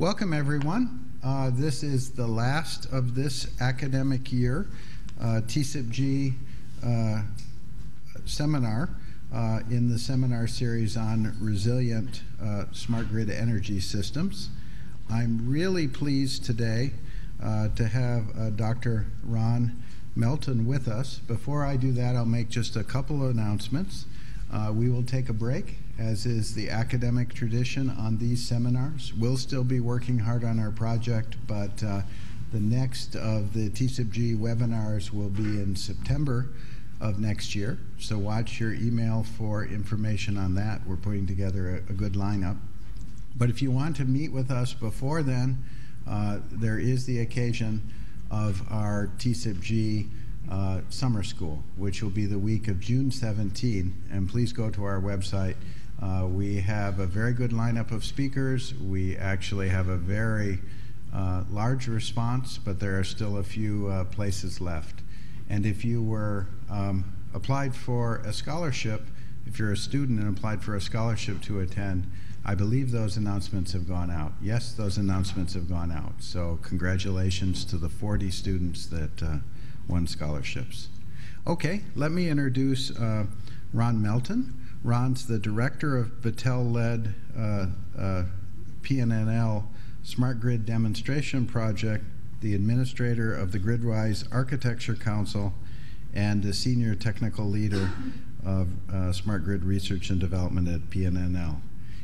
Welcome, everyone. Uh, this is the last of this academic year uh, uh, seminar uh, in the seminar series on resilient uh, smart grid energy systems. I'm really pleased today uh, to have uh, Dr. Ron Melton with us. Before I do that, I'll make just a couple of announcements. We will take a break, as is the academic tradition on these seminars. We'll still be working hard on our project, but uh, the next of the TCIPG webinars will be in September of next year. So watch your email for information on that. We're putting together a, a good lineup. But if you want to meet with us before then, uh, there is the occasion of our TCIPG uh, summer school, which will be the week of June 17. And please go to our website. Uh, we have a very good lineup of speakers. We actually have a very uh, large response, but there are still a few uh, places left. And if you were um, applied for a scholarship, if you're a student and applied for a scholarship to attend, I believe those announcements have gone out. Yes, those announcements have gone out. So congratulations to the 40 students that uh, won scholarships. Okay, let me introduce uh, Ron Melton. Ron's the director of Battelle-led uh, uh PNNL Smart Grid Demonstration Project, the administrator of the GridWise Architecture Council, and the senior technical leader of uh, Smart Grid Research and Development at PNNL.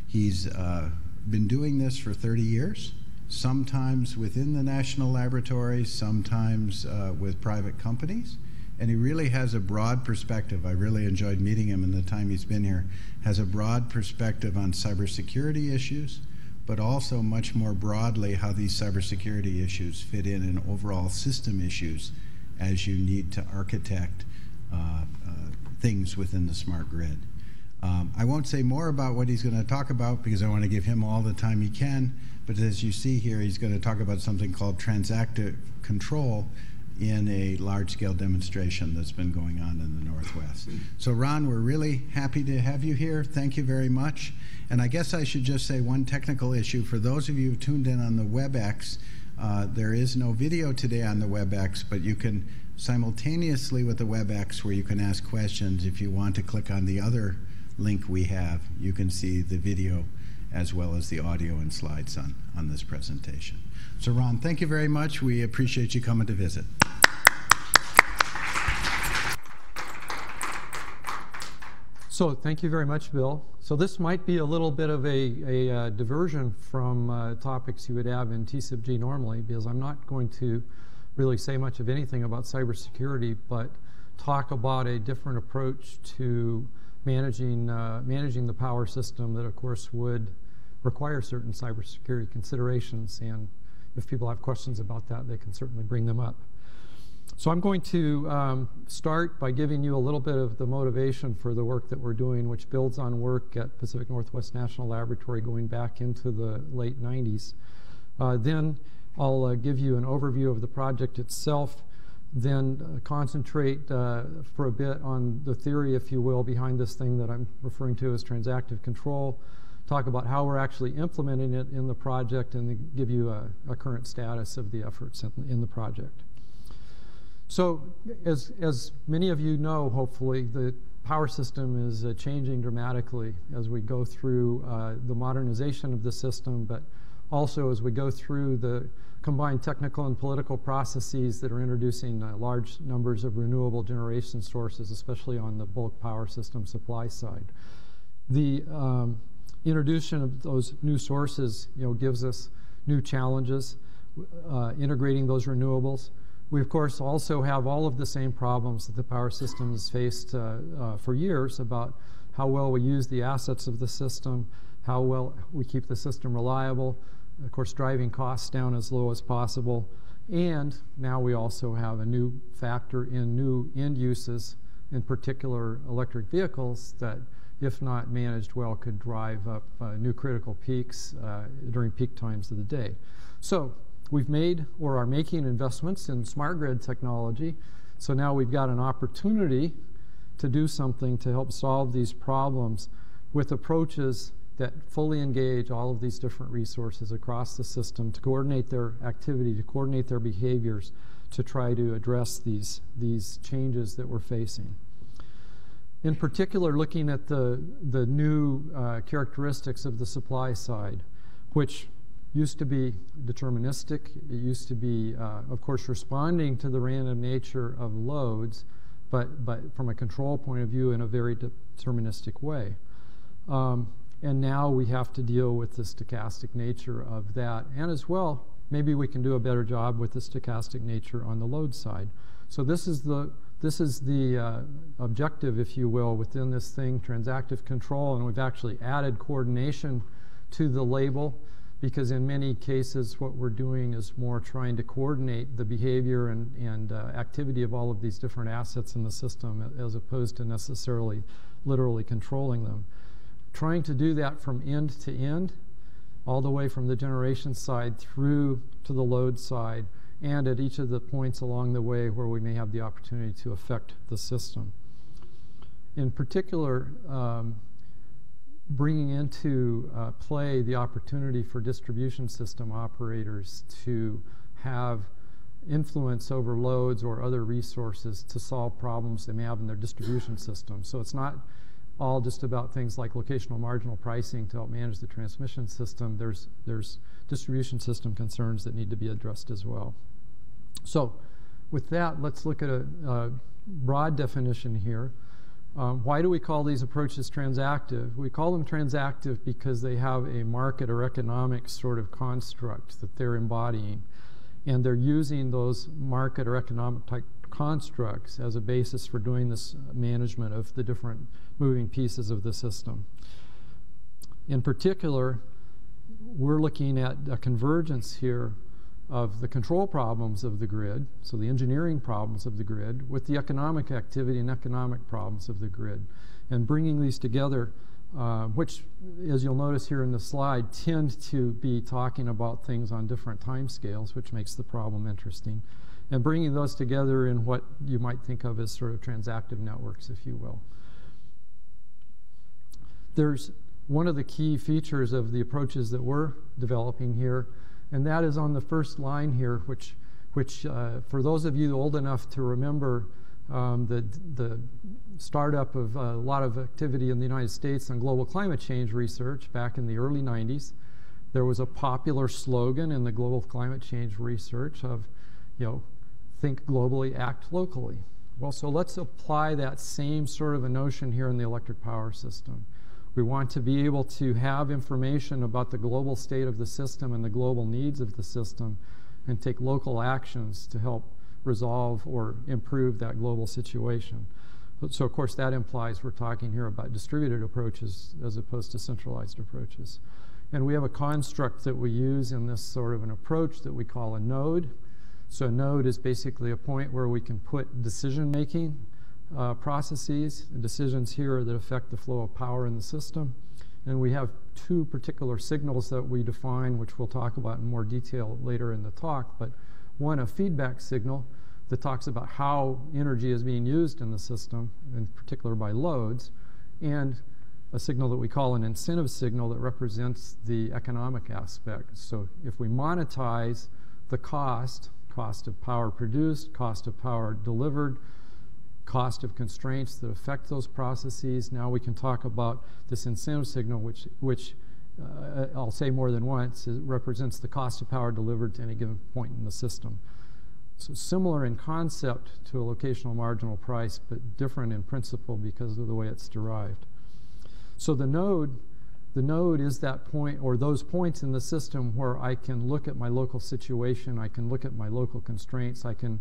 He's uh, been doing this for 30 years, sometimes within the national laboratories, sometimes uh, with private companies. And he really has a broad perspective. I really enjoyed meeting him in the time he's been here. Has a broad perspective on cybersecurity issues, but also much more broadly how these cybersecurity issues fit in in overall system issues as you need to architect uh, uh, things within the smart grid. Um, I won't say more about what he's going to talk about because I want to give him all the time he can. But as you see here, he's going to talk about something called transactive control in a large-scale demonstration that's been going on in the Northwest. So Ron, we're really happy to have you here. Thank you very much. And I guess I should just say one technical issue. For those of you who tuned in on the WebEx, uh, there is no video today on the WebEx, but you can simultaneously with the WebEx where you can ask questions if you want to click on the other link we have, you can see the video as well as the audio and slides on, on this presentation. So Ron, thank you very much. We appreciate you coming to visit. So thank you very much, Bill. So this might be a little bit of a, a uh, diversion from uh, topics you would have in TCIPG normally, because I'm not going to really say much of anything about cybersecurity, but talk about a different approach to managing, uh, managing the power system that, of course, would require certain cybersecurity considerations. And if people have questions about that, they can certainly bring them up. So I'm going to um, start by giving you a little bit of the motivation for the work that we're doing, which builds on work at Pacific Northwest National Laboratory going back into the late 90s. Uh, then I'll uh, give you an overview of the project itself then uh, concentrate uh, for a bit on the theory, if you will, behind this thing that I'm referring to as transactive control, talk about how we're actually implementing it in the project, and give you a, a current status of the efforts in, in, the project. So as, as many of you know, hopefully, the power system is uh, changing dramatically as we go through uh, the modernization of the system, but also as we go through the combined technical and political processes that are introducing uh, large numbers of renewable generation sources, especially on the bulk power system supply side. The um, introduction of those new sources you know, gives us new challenges, uh, integrating those renewables. We, of course, also have all of the same problems that the power system has faced uh, uh for years about how well we use the assets of the system, how well we keep the system reliable, of course, driving costs down as low as possible. And now we also have a new factor in new end uses, in particular electric vehicles, that, if not managed well, could drive up uh, new critical peaks uh, during peak times of the day. So we've made or are making investments in smart grid technology. So now we've got an opportunity to do something to help solve these problems with approaches that fully engage all of these different resources across the system to coordinate their activity, to coordinate their behaviors, to try to address these, these changes that we're facing. In particular, looking at the, the new uh, characteristics of the supply side, which used to be deterministic. It used to be, uh, of course, responding to the random nature of loads, but, but from a control point of view in a very deterministic way. Um, and now we have to deal with the stochastic nature of that. And as well, maybe we can do a better job with the stochastic nature on the load side. So this is the, this is the uh, objective, if you will, within this thing, transactive control. And we've actually added coordination to the label because in many cases what we're doing is more trying to coordinate the behavior and, and uh, activity of all of these different assets in the system as opposed to necessarily literally controlling them. Trying to do that from end to end, all the way from the generation side through to the load side, and at each of the points along the way where we may have the opportunity to affect the system. In particular, um, bringing into uh, play the opportunity for distribution system operators to have influence over loads or other resources to solve problems they may have in their distribution system. So it's not all just about things like locational marginal pricing to help manage the transmission system. There's, there's distribution system concerns that need to be addressed as well. So with that, let's look at a, a broad definition here. Um, why do we call these approaches transactive? We call them transactive because they have a market or economic sort of construct that they're embodying. And they're using those market or economic type constructs as a basis for doing this management of the different moving pieces of the system. In particular, we're looking at a convergence here of the control problems of the grid, so the engineering problems of the grid, with the economic activity and economic problems of the grid. And bringing these together, uh, which, as you'll notice here in the slide, tend to be talking about things on different time scales, which makes the problem interesting. And bringing those together in what you might think of as sort of transactive networks, if you will. There's one of the key features of the approaches that we're developing here and that is on the first line here, which, which uh, for those of you old enough to remember um, the, the startup of a lot of activity in the United States on global climate change research back in the early 90s, there was a popular slogan in the global climate change research of, you know, think globally, act locally. Well, so let's apply that same sort of a notion here in the electric power system. We want to be able to have information about the global state of the system and the global needs of the system and take local actions to help resolve or improve that global situation. So, of course, that implies we're talking here about distributed approaches as opposed to centralized approaches. And we have a construct that we use in this sort of an approach that we call a node. So, a node is basically a point where we can put decision making uh, processes decisions here that affect the flow of power in the system. And we have two particular signals that we define, which we'll talk about in more detail later in the talk. But one, a feedback signal that talks about how energy is being used in the system, in particular by loads, and a signal that we call an incentive signal that represents the economic aspect. So if we monetize the cost, cost of power produced, cost of power delivered, cost of constraints that affect those processes. Now we can talk about this incentive signal, which, which uh, I'll say more than once, represents the cost of power delivered to any given point in the system. So similar in concept to a locational marginal price, but different in principle because of the way it's derived. So the node, the node is that point or those points in the system where I can look at my local situation, I can look at my local constraints, I can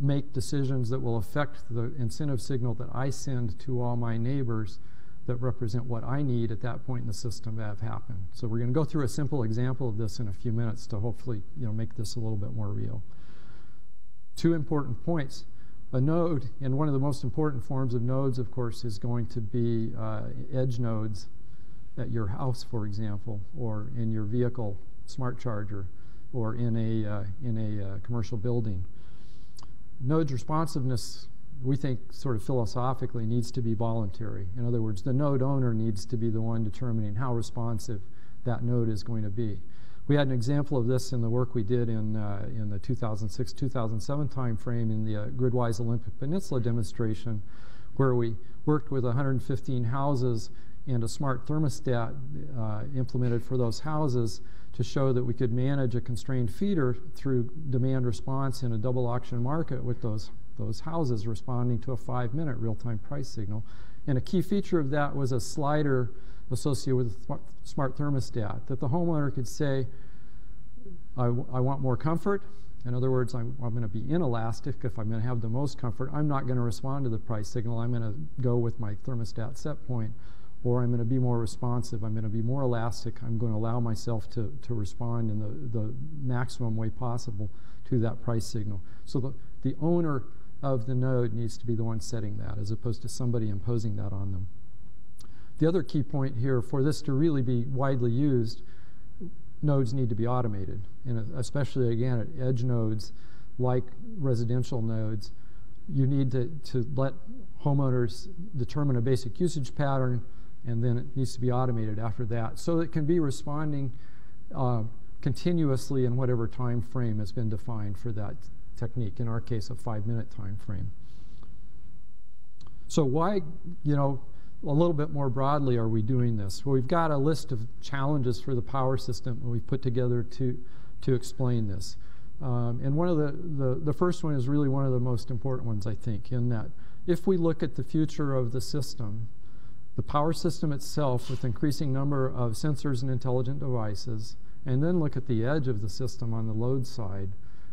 make decisions that will affect the incentive signal that I send to all my neighbors that represent what I need at that point in the system to have happen. So we're going to go through a simple example of this in a few minutes to hopefully you know, make this a little bit more real. Two important points. A node, and one of the most important forms of nodes, of course, is going to be uh, edge nodes at your house, for example, or in your vehicle smart charger, or in a, uh, in a uh, commercial building. Node's responsiveness we think sort of philosophically needs to be voluntary. In other words, the node owner needs to be the one determining how responsive that node is going to be. We had an example of this in the work we did in, uh, in the 2006-2007 timeframe in the uh, GridWise Olympic Peninsula demonstration, where we worked with 115 houses and a smart thermostat uh, implemented for those houses to show that we could manage a constrained feeder through demand response in a double auction market with those, those houses responding to a five minute real time price signal. And a key feature of that was a slider associated with a smart thermostat that the homeowner could say, I, I want more comfort. In other words, I'm, I'm going to be inelastic if I'm going to have the most comfort. I'm not going to respond to the price signal. I'm going to go with my thermostat set point or I'm going to be more responsive, I'm going to be more elastic, I'm going to allow myself to, to respond in the, the maximum way possible to that price signal. So the, the owner of the node needs to be the one setting that as opposed to somebody imposing that on them. The other key point here, for this to really be widely used, nodes need to be automated, and especially again at edge nodes like residential nodes, you need to, to let homeowners determine a basic usage pattern and then it needs to be automated after that. So it can be responding uh, continuously in whatever time frame has been defined for that technique, in our case, a five-minute time frame. So why, you know, a little bit more broadly are we doing this? Well, we've got a list of challenges for the power system that we've put together to, to explain this. Um, and one of the, the, the first one is really one of the most important ones, I think, in that if we look at the future of the system, the power system itself with increasing number of sensors and intelligent devices, and then look at the edge of the system on the load side,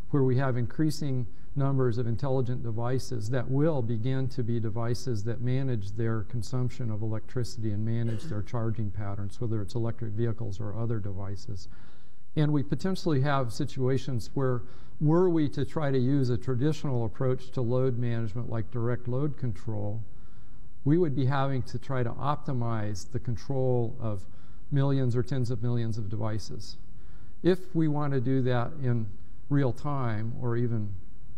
where we have increasing numbers of intelligent devices that will begin to be devices that manage their consumption of electricity and manage their charging patterns, whether it's electric vehicles or other devices. And we potentially have situations where, were we to try to use a traditional approach to load management like direct load control, we would be having to try to optimize the control of millions or tens of millions of devices. If we want to do that in real time, or even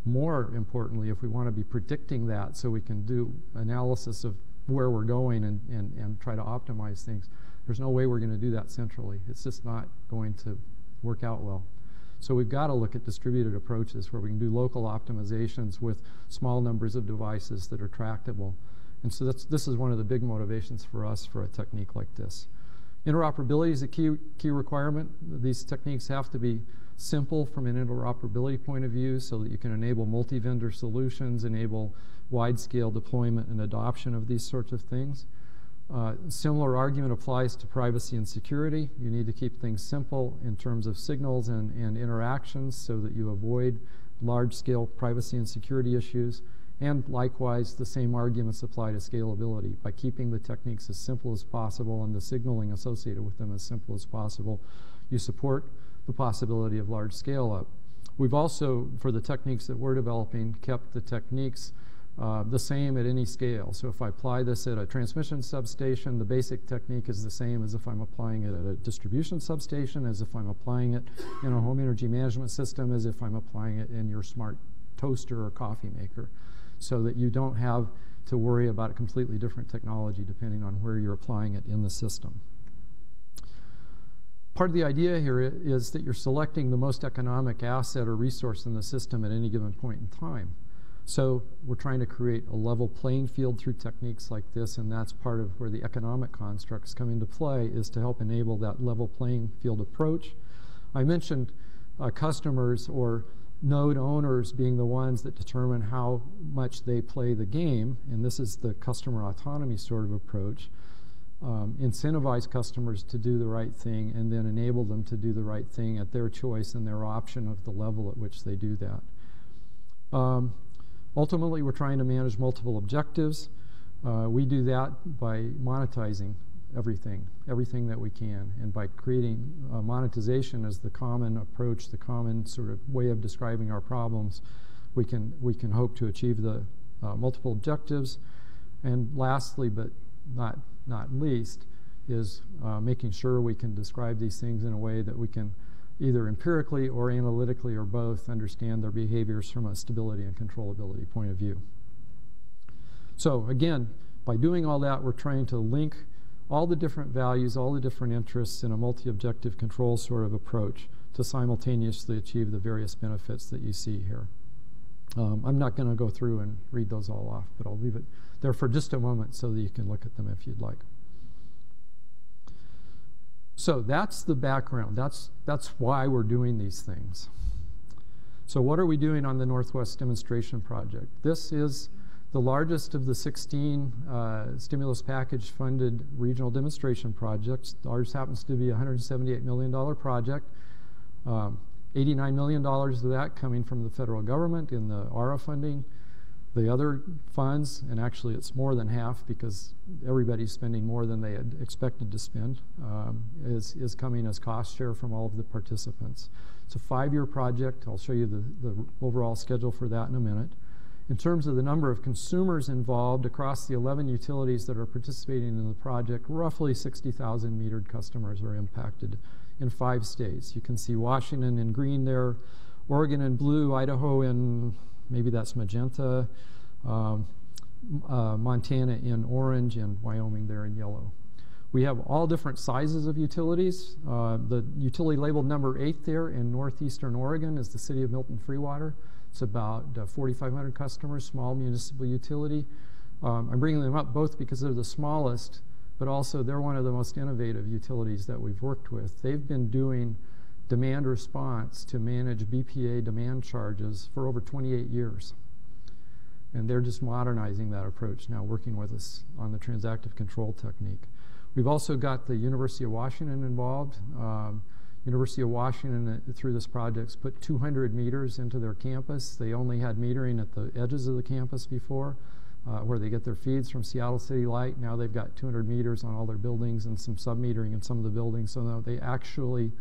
more importantly, if we want to be predicting that so we can do analysis of where we're going and, and, and try to optimize things, there's no way we're going to do that centrally. It's just not going to work out well. So we've got to look at distributed approaches where we can do local optimizations with small numbers of devices that are tractable. And so this is one of the big motivations for us for a technique like this. Interoperability is a key, key requirement. These techniques have to be simple from an interoperability point of view so that you can enable multi-vendor solutions, enable wide-scale deployment and adoption of these sorts of things. Uh, similar argument applies to privacy and security. You need to keep things simple in terms of signals and, and interactions so that you avoid large-scale privacy and security issues. And likewise, the same arguments apply to scalability. By keeping the techniques as simple as possible and the signaling associated with them as simple as possible, you support the possibility of large scale up. We've also, for the techniques that we're developing, kept the techniques uh, the same at any scale. So if I apply this at a transmission substation, the basic technique is the same as if I'm applying it at a distribution substation, as if I'm applying it in a home energy management system, as if I'm applying it in your smart toaster or coffee maker so that you don't have to worry about a completely different technology depending on where you're applying it in the system. Part of the idea here is that you're selecting the most economic asset or resource in the system at any given point in time. So we're trying to create a level playing field through techniques like this, and that's part of where the economic constructs come into play, is to help enable that level playing field approach. I mentioned uh, customers or node owners being the ones that determine how much they play the game, and this is the customer autonomy sort of approach. Um, incentivize customers to do the right thing and then enable them to do the right thing at their choice and their option of the level at which they do that. Um, ultimately, we're trying to manage multiple objectives. Uh, we do that by monetizing everything, everything that we can. And by creating uh, monetization as the common approach, the common sort of way of describing our problems, we can, we can hope to achieve the uh, multiple objectives. And lastly, but not, not least, is uh, making sure we can describe these things in a way that we can either empirically or analytically or both understand their behaviors from a stability and controllability point of view. So again, by doing all that, we're trying to link all the different values, all the different interests in a multi-objective control sort of approach to simultaneously achieve the various benefits that you see here. Um, I'm not going to go through and read those all off, but I'll leave it there for just a moment so that you can look at them if you'd like. So that's the background. That's, that's why we're doing these things. So what are we doing on the Northwest Demonstration Project? This is the largest of the 16 uh, stimulus package funded regional demonstration projects. Ours happens to be a $178 million project. Um, $89 million of that coming from the federal government in the ARRA funding. The other funds, and actually it's more than half because everybody's spending more than they had expected to spend, um, is, is coming as cost share from all of the participants. It's a five-year project. I'll show you the, the overall schedule for that in a minute. In terms of the number of consumers involved across the 11 utilities that are participating in the project, roughly 60,000 metered customers are impacted in five states. You can see Washington in green there, Oregon in blue, Idaho in maybe that's magenta, um, uh, Montana in orange, and Wyoming there in yellow. We have all different sizes of utilities. Uh, the utility labeled number eight there in northeastern Oregon is the city of Milton-Freewater. It's about uh, 4,500 customers, small municipal utility. Um, I'm bringing them up both because they're the smallest, but also they're one of the most innovative utilities that we've worked with. They've been doing demand response to manage BPA demand charges for over 28 years. And they're just modernizing that approach now, working with us on the transactive control technique. We've also got the University of Washington involved. Um, University of Washington, uh, through this project, put 200 meters into their campus. They only had metering at the edges of the campus before, uh, where they get their feeds from Seattle City Light. Now they've got 200 meters on all their buildings and some sub-metering in some of the buildings, so now they actually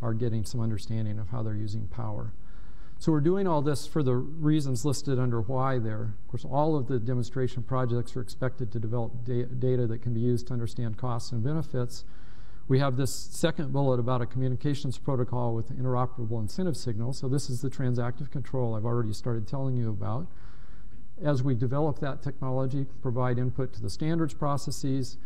are getting some understanding of how they're using power. So we're doing all this for the reasons listed under why there. Of course, all of the demonstration projects are expected to develop da data that can be used to understand costs and benefits. We have this second bullet about a communications protocol with interoperable incentive signals. So this is the transactive control I've already started telling you about. As we develop that technology, provide input to the standards processes,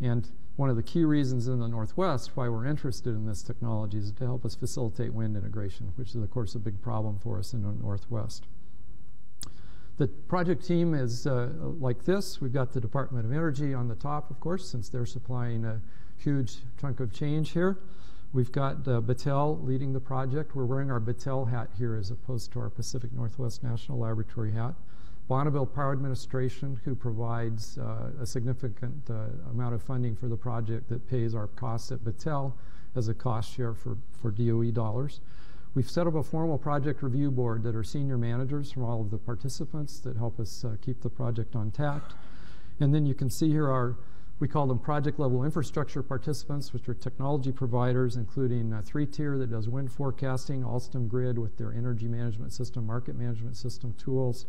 and one of the key reasons in the Northwest why we're interested in this technology is to help us facilitate wind integration, which is, of course, a big problem for us in the Northwest. The project team is uh, like this. We've got the Department of Energy on the top, of course, since they're supplying a huge chunk of change here. We've got uh, Battelle leading the project. We're wearing our Battelle hat here as opposed to our Pacific Northwest National Laboratory hat. Bonneville Power Administration, who provides uh, a significant uh, amount of funding for the project that pays our costs at Battelle as a cost share for, for DOE dollars. We've set up a formal project review board that are senior managers from all of the participants that help us uh, keep the project on tact. And then you can see here our, we call them project level infrastructure participants, which are technology providers, including uh, 3TIER that does wind forecasting, Alstom Grid with their energy management system, market management system tools,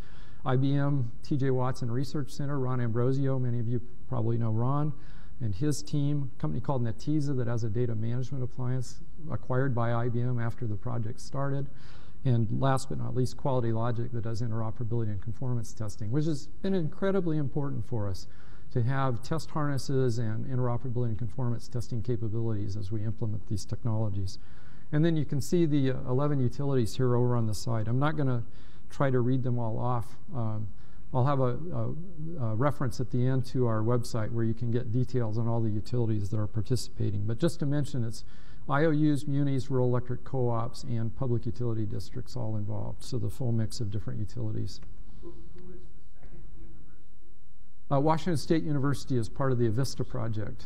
IBM TJ Watson Research Center, Ron Ambrosio, many of you probably know Ron, and his team, a company called Netezza that has a data management appliance acquired by IBM after the project started. And last but not least, QualityLogic that does interoperability and conformance testing, which has been incredibly important for us to have test harnesses and interoperability and conformance testing capabilities as we implement these technologies. And then you can see the uh, 11 utilities here over on the side. I'm not going to try to read them all off. Um, I'll have a, a, a, reference at the end to our website where you can get details on all the utilities that are participating. But just to mention, it's IOUs, munis, rural electric co-ops, and public utility districts all involved. So the full mix of different utilities. Who, who is the second university? Uh, Washington State University is part of the Avista project.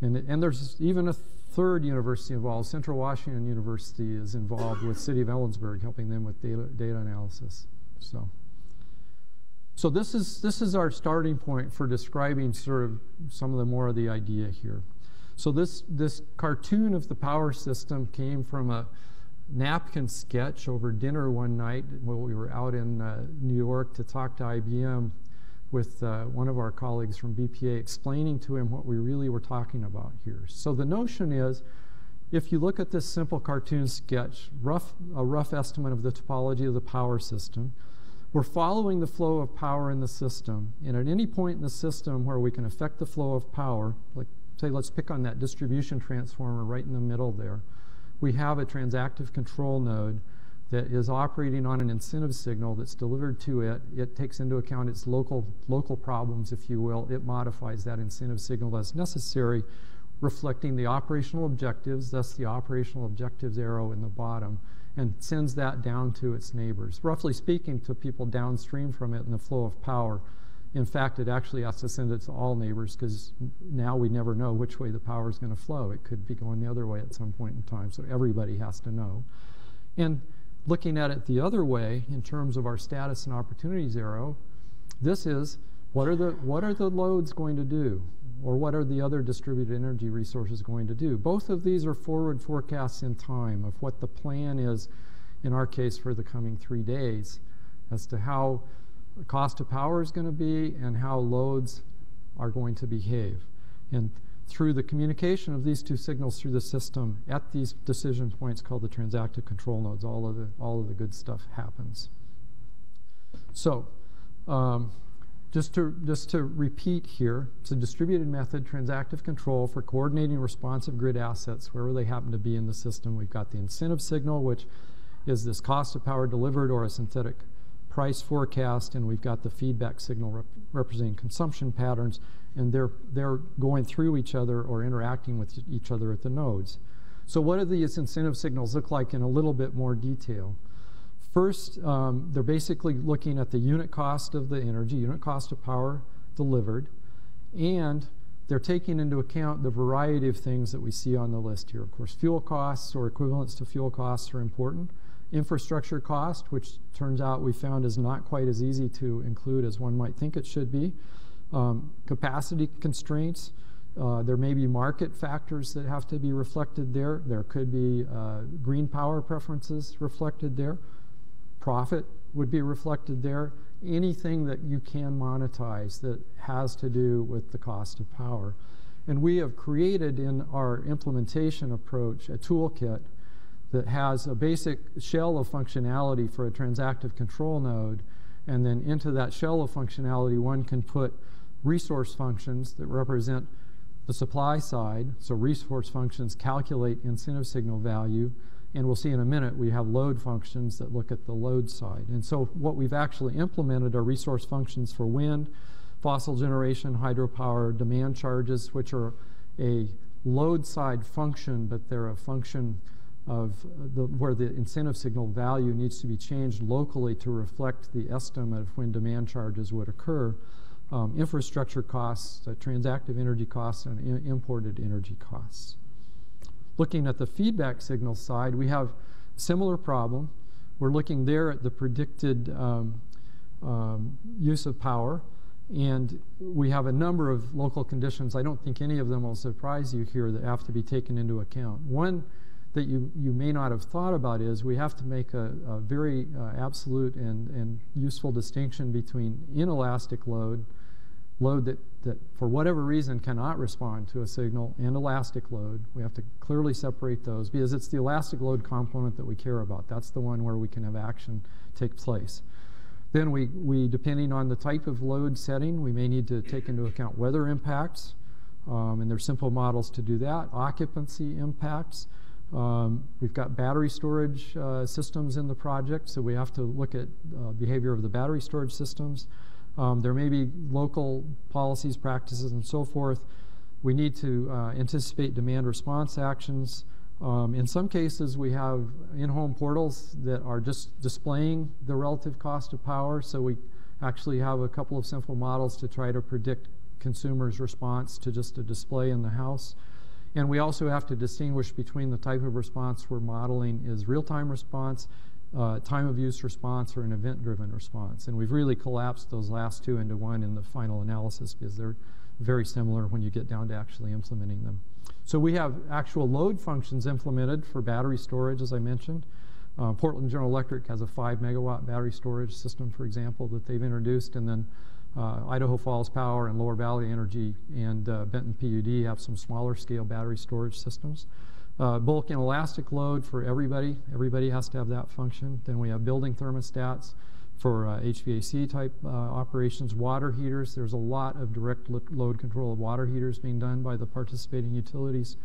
And, and there's even a third university involved, Central Washington University, is involved with City of Ellensburg, helping them with data, data analysis. So, so this is this is our starting point for describing sort of some of the more of the idea here. So this this cartoon of the power system came from a napkin sketch over dinner one night while we were out in uh, New York to talk to IBM with uh, one of our colleagues from BPA explaining to him what we really were talking about here. So the notion is, if you look at this simple cartoon sketch, rough, a rough estimate of the topology of the power system, we're following the flow of power in the system. And at any point in the system where we can affect the flow of power, like say, let's pick on that distribution transformer right in the middle there, we have a transactive control node that is operating on an incentive signal that's delivered to it. It takes into account its local, local problems, if you will. It modifies that incentive signal as necessary, reflecting the operational objectives, thus the operational objectives arrow in the bottom, and sends that down to its neighbors. Roughly speaking, to people downstream from it in the flow of power. In fact, it actually has to send it to all neighbors because now we never know which way the power is going to flow. It could be going the other way at some point in time, so everybody has to know. And looking at it the other way in terms of our status and opportunities arrow, this is what are the what are the loads going to do? Or what are the other distributed energy resources going to do? Both of these are forward forecasts in time of what the plan is in our case for the coming three days as to how the cost of power is going to be and how loads are going to behave. And through the communication of these two signals through the system at these decision points called the transactive control nodes, all of the, all of the good stuff happens. So, um, just to, just to repeat here, it's a distributed method, transactive control for coordinating responsive grid assets wherever they happen to be in the system. We've got the incentive signal, which is this cost of power delivered or a synthetic price forecast, and we've got the feedback signal rep representing consumption patterns, and they're, they're going through each other or interacting with each other at the nodes. So what do these incentive signals look like in a little bit more detail? First, um, they're basically looking at the unit cost of the energy, unit cost of power delivered, and they're taking into account the variety of things that we see on the list here. Of course, fuel costs or equivalents to fuel costs are important. Infrastructure cost, which turns out we found is not quite as easy to include as one might think it should be. Um, capacity constraints, uh, there may be market factors that have to be reflected there. There could be uh, green power preferences reflected there. Profit would be reflected there. Anything that you can monetize that has to do with the cost of power. And we have created in our implementation approach a toolkit that has a basic shell of functionality for a transactive control node. And then into that shell of functionality, one can put resource functions that represent the supply side. So resource functions calculate incentive signal value. And we'll see in a minute, we have load functions that look at the load side. And so what we've actually implemented are resource functions for wind, fossil generation, hydropower, demand charges, which are a load side function, but they're a function of the, where the incentive signal value needs to be changed locally to reflect the estimate of when demand charges would occur um, infrastructure costs, uh, transactive energy costs, and imported energy costs. Looking at the feedback signal side, we have a similar problem. We're looking there at the predicted um, um, use of power, and we have a number of local conditions. I don't think any of them will surprise you here that have to be taken into account. One that you, you may not have thought about is we have to make a, a very uh, absolute and, and useful distinction between inelastic load, load that, that for whatever reason cannot respond to a signal, and elastic load. We have to clearly separate those because it's the elastic load component that we care about. That's the one where we can have action take place. Then we, we depending on the type of load setting, we may need to take into account weather impacts, um, and there's simple models to do that, occupancy impacts, um, we've got battery storage uh, systems in the project, so we have to look at uh, behavior of the battery storage systems. Um, there may be local policies, practices, and so forth. We need to uh, anticipate demand response actions. Um, in some cases, we have in-home portals that are just displaying the relative cost of power, so we actually have a couple of simple models to try to predict consumers' response to just a display in the house. And we also have to distinguish between the type of response we're modeling is real-time response, uh, time of use response, or an event-driven response. And we've really collapsed those last two into one in the final analysis because they're very similar when you get down to actually implementing them. So we have actual load functions implemented for battery storage, as I mentioned. Uh, Portland General Electric has a five megawatt battery storage system, for example, that they've introduced, and then uh, Idaho Falls Power and Lower Valley Energy and uh, Benton PUD have some smaller scale battery storage systems. Uh, bulk and elastic load for everybody. Everybody has to have that function. Then we have building thermostats for uh, HVAC type uh, operations, water heaters. There's a lot of direct lo- load control of water heaters being done by the participating utilities.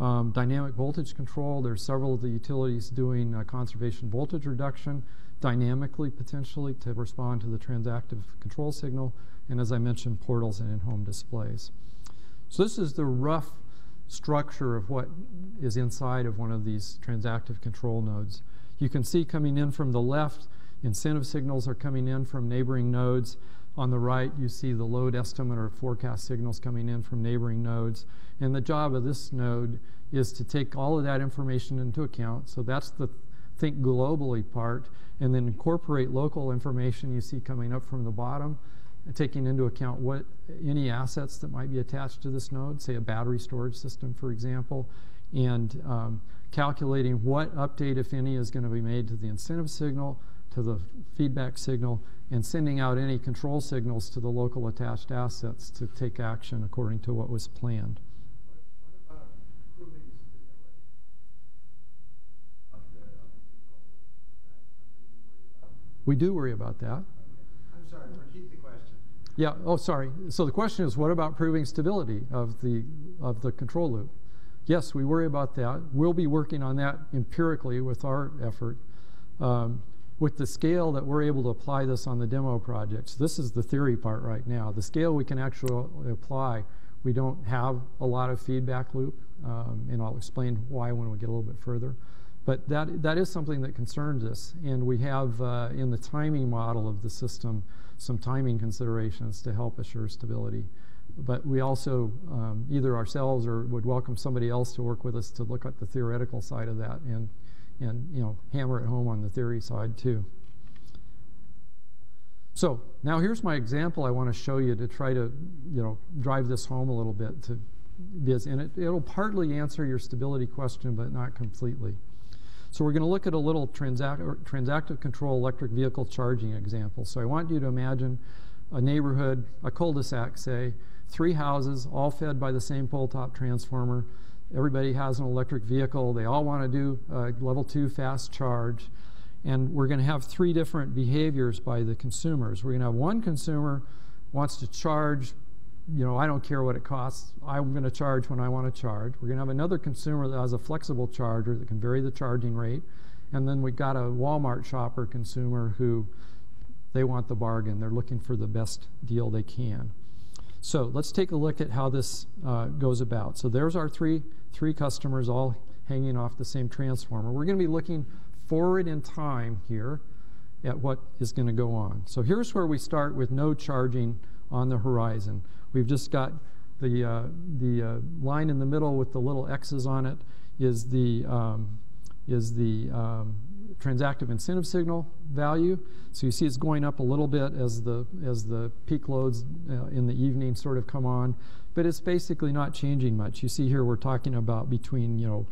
Um, dynamic voltage control, there's several of the utilities doing uh, conservation voltage reduction dynamically potentially to respond to the transactive control signal. And as I mentioned, portals and in-home displays. So this is the rough structure of what is inside of one of these transactive control nodes. You can see coming in from the left, incentive signals are coming in from neighboring nodes. On the right, you see the load estimate or forecast signals coming in from neighboring nodes. And the job of this node is to take all of that information into account. So that's the think globally part, and then incorporate local information you see coming up from the bottom, taking into account what any assets that might be attached to this node, say a battery storage system, for example, and um, calculating what update, if any, is going to be made to the incentive signal, to the feedback signal, and sending out any control signals to the local attached assets to take action according to what was planned. What, what about improving stability of the, of the control? Is that something you worry about? We do worry about that. I'm sorry, repeat the question. Yeah, oh, sorry. So the question is, what about proving stability of the, of the control loop? Yes, we worry about that. We'll be working on that empirically with our effort. Um, with the scale that we're able to apply this on the demo projects, this is the theory part right now. The scale we can actually apply, we don't have a lot of feedback loop, um, and I'll explain why when we get a little bit further. But that, that is something that concerns us, and we have uh, in the timing model of the system some timing considerations to help assure stability. But we also, um, either ourselves or would welcome somebody else to work with us to look at the theoretical side of that and and you know hammer it home on the theory side too. So now here's my example I want to show you to try to you know drive this home a little bit to and it, it'll partly answer your stability question but not completely. So we're going to look at a little transact, transactive control electric vehicle charging example. So I want you to imagine a neighborhood, a cul-de-sac say, three houses all fed by the same pole top transformer Everybody has an electric vehicle. They all want to do a level two fast charge. And we're going to have three different behaviors by the consumers. We're going to have one consumer wants to charge, you know, I don't care what it costs. I'm going to charge when I want to charge. We're going to have another consumer that has a flexible charger that can vary the charging rate. And then we've got a Walmart shopper consumer who they want the bargain. They're looking for the best deal they can. So let's take a look at how this uh, goes about. So there's our three, three customers all hanging off the same transformer. We're going to be looking forward in time here at what is going to go on. So here's where we start with no charging on the horizon. We've just got the, uh, the uh, line in the middle with the little X's on it is the, um, is the um, transactive incentive signal value. So you see it's going up a little bit as the, as the peak loads uh, in the evening sort of come on, but it's basically not changing much. You see here we're talking about between, you know,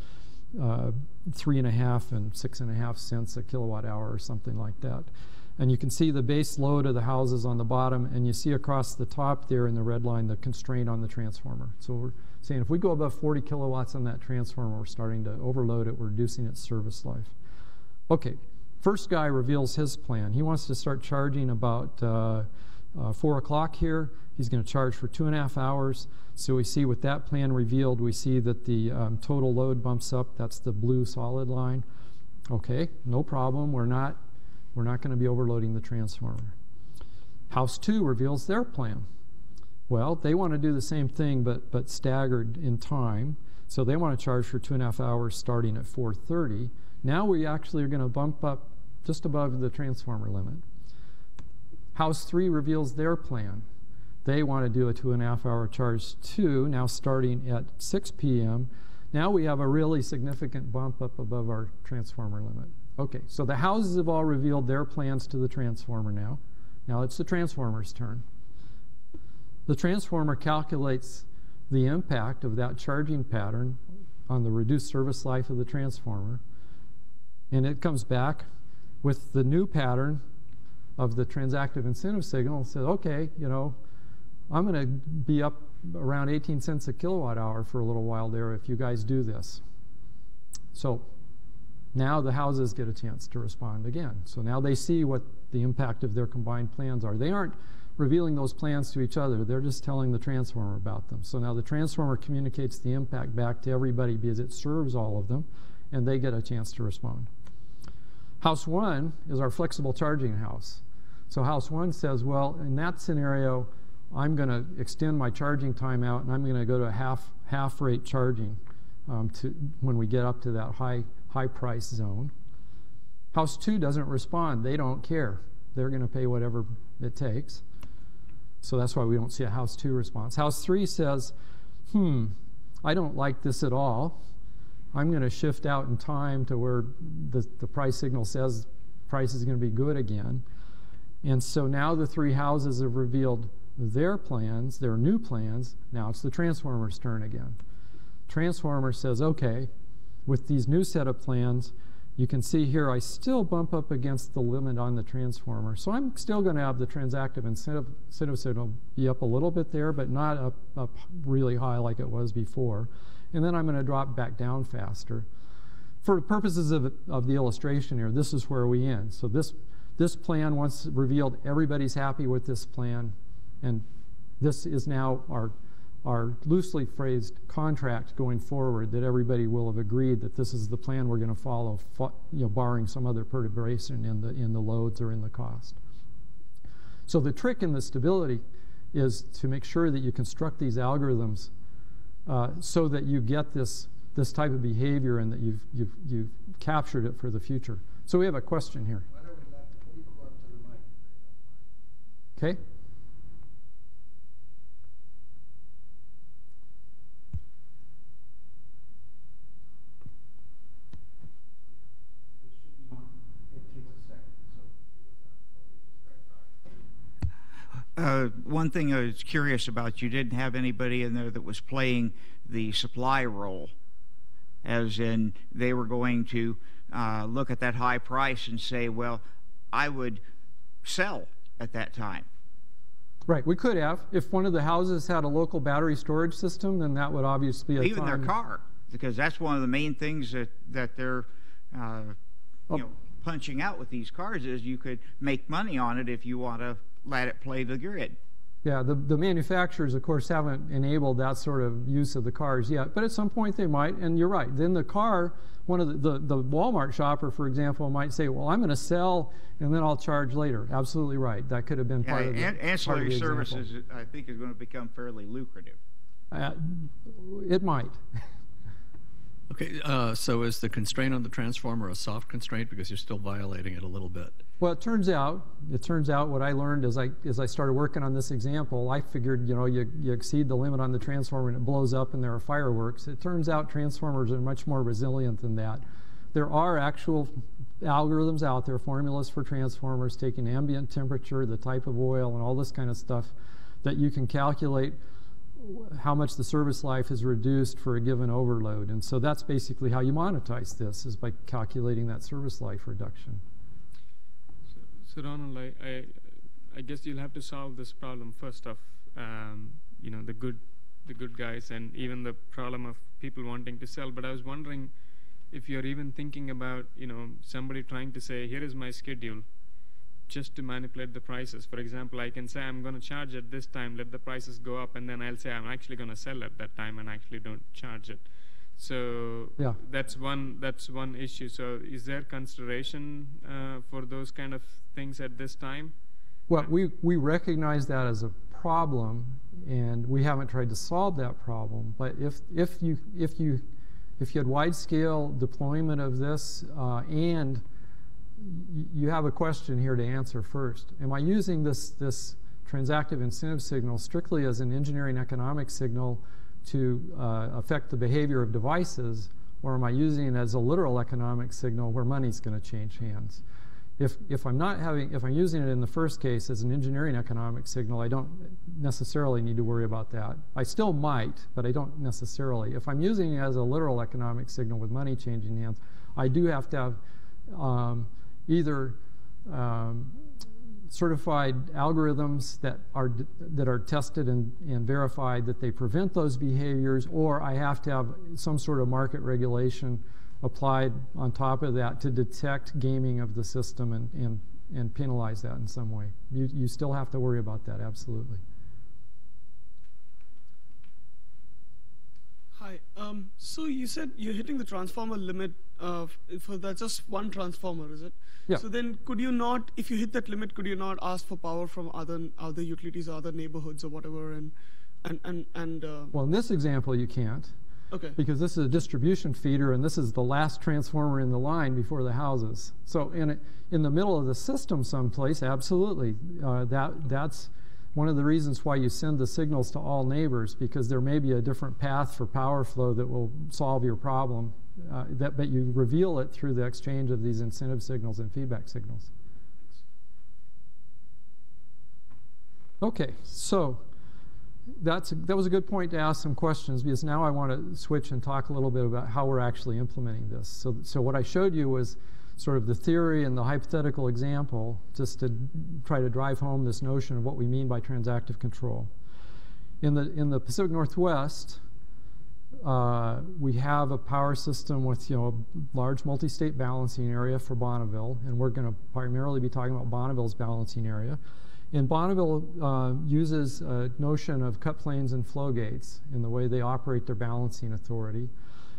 uh, three and a half and six and a half cents a kilowatt hour or something like that. And you can see the base load of the houses on the bottom, and you see across the top there in the red line the constraint on the transformer. So we're saying if we go above 40 kilowatts on that transformer, we're starting to overload it, we're reducing its service life. Okay, first guy reveals his plan. He wants to start charging about uh, uh, 4 o'clock here. He's going to charge for two and a half hours. So we see with that plan revealed, we see that the um, total load bumps up. That's the blue solid line. Okay, no problem. We're not, we're not going to be overloading the transformer. House 2 reveals their plan. Well, they want to do the same thing, but, but staggered in time. So they want to charge for two and a half hours starting at 4.30. Now we actually are going to bump up just above the transformer limit. House 3 reveals their plan. They want to do a two and a half hour charge too, now starting at 6 p.m. Now we have a really significant bump up above our transformer limit. Okay, so the houses have all revealed their plans to the transformer now. Now it's the transformer's turn. The transformer calculates the impact of that charging pattern on the reduced service life of the transformer. And it comes back with the new pattern of the transactive incentive signal and says, okay, you know, I'm going to be up around 18 cents a kilowatt hour for a little while there if you guys do this. So Now the houses get a chance to respond again. So now they see what the impact of their combined plans are. They aren't revealing those plans to each other, they're just telling the transformer about them. So now the transformer communicates the impact back to everybody because it serves all of them, and they get a chance to respond. House one is our flexible charging house. So house one says, well, in that scenario, I'm going to extend my charging time out and I'm going to go to a half, half rate charging um, to, when we get up to that high, high price zone. House two doesn't respond. They don't care. They're going to pay whatever it takes. So that's why we don't see a house two response. House three says, hmm, I don't like this at all. I'm going to shift out in time to where the, the price signal says price is going to be good again. And so now the three houses have revealed their plans, their new plans. Now it's the transformer's turn again. Transformer says, okay, with these new set of plans, you can see here I still bump up against the limit on the transformer. So I'm still going to have the transactive incentive, incentive signal be up a little bit there, but not up, up really high like it was before. And then I'm going to drop back down faster. For the purposes of, of the illustration here, this is where we end. So this, this plan, once revealed, everybody's happy with this plan. And this is now our our loosely phrased contract going forward that everybody will have agreed that this is the plan we're going to follow, you know, barring some other perturbation in the, in the loads or in the cost. So the trick in the stability is to make sure that you construct these algorithms uh, so that you get this, this type of behavior and that you've, you've, you've captured it for the future. So we have a question here. Why don't we let the people go up to the mic if they don't mind? Okay? It should be on, it takes a second, so. Uh, one thing I was curious about, you didn't have anybody in there that was playing the supply role, as in they were going to uh, look at that high price and say, well, I would sell at that time. Right, we could have. If one of the houses had a local battery storage system, then that would obviously be a Even their car, because that's one of the main things that, that they're uh, Oh. you know, punching out with these cars is you could make money on it if you want to let it play the grid. Yeah, the, the manufacturers, of course, haven't enabled that sort of use of the cars yet, but at some point they might, and you're right. Then the car, one of the, the, the Walmart shopper, for example, might say, well, I'm going to sell and then I'll charge later. Absolutely right. That could have been part Yeah, of the, an- ancillary the example. services, I think, is going to become fairly lucrative. Uh, it might. Okay, uh, so is the constraint on the transformer a soft constraint because you're still violating it a little bit? Well, it turns out, it turns out what I learned as I, as I started working on this example, I figured, you know, you, you exceed the limit on the transformer and it blows up and there are fireworks. It turns out transformers are much more resilient than that. There are actual algorithms out there, formulas for transformers, taking ambient temperature, the type of oil, and all this kind of stuff that you can calculate how much the service life is reduced for a given overload. And so that's basically how you monetize this, is by calculating that service life reduction. So, so Ronald, I, I, I guess you'll have to solve this problem first of, um, you know, the good, the good guys, and even the problem of people wanting to sell. But I was wondering if you're even thinking about, you know, somebody trying to say, here is my schedule, just to manipulate the prices. For example, I can say I'm going to charge at this time, let the prices go up, and then I'll say I'm actually going to sell at that time and actually don't charge it. So Yeah. that's one that's one issue. So is there consideration uh, for those kind of things at this time? Well, we, we recognize that as a problem, and we haven't tried to solve that problem. But if, if, you, if, you, if you had wide scale deployment of this, uh, and you have a question here to answer first Am I using this, this transactive incentive signal strictly as an engineering economic signal to uh, affect the behavior of devices, or am I using it as a literal economic signal where money's going to change hands? If, if I'm not having, if I'm using it in the first case as an engineering economic signal, I don't necessarily need to worry about that. I still might, but I don't necessarily. If I'm using it as a literal economic signal with money changing hands, I do have to have um, either um, certified algorithms that are that are tested and, and verified that they prevent those behaviors, or I have to have some sort of market regulation applied on top of that to detect gaming of the system and, and, and penalize that in some way. You, you still have to worry about that, absolutely. Hi. Um, so you said you're hitting the transformer limit uh, for that just one transformer, is it? Yeah. So then, could you not, if you hit that limit, could you not ask for power from other other utilities, or other neighborhoods, or whatever, and and and and? Uh, Well, in this example, you can't okay. because this is a distribution feeder and this is the last transformer in the line before the houses. So in, it, in the middle of the system someplace, absolutely, uh, that, that's one of the reasons why you send the signals to all neighbors because there may be a different path for power flow that will solve your problem. Uh, that, but you reveal it through the exchange of these incentive signals and feedback signals. Okay, so that's that was a good point to ask some questions because now I want to switch and talk a little bit about how we're actually implementing this. So, so what I showed you was sort of the theory and the hypothetical example just to try to drive home this notion of what we mean by transactive control. In the, in the Pacific Northwest, uh, we have a power system with you know a large multi-state balancing area for Bonneville, and we're going to primarily be talking about Bonneville's balancing area. And Bonneville uh, uses a notion of cut planes and flow gates in the way they operate their balancing authority.